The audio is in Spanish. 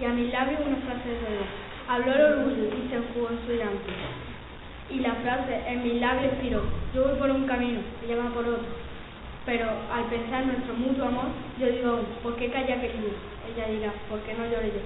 y a mis labios una frase de dolor. Habló el orgullo y se enjugó en su llanto. Y la frase en mis labios expiró. Yo voy por un camino, ella va por otro. Pero al pensar en nuestro mutuo amor, yo digo, ¿por qué calla querido? Ella dirá, ¿por qué no lloré yo?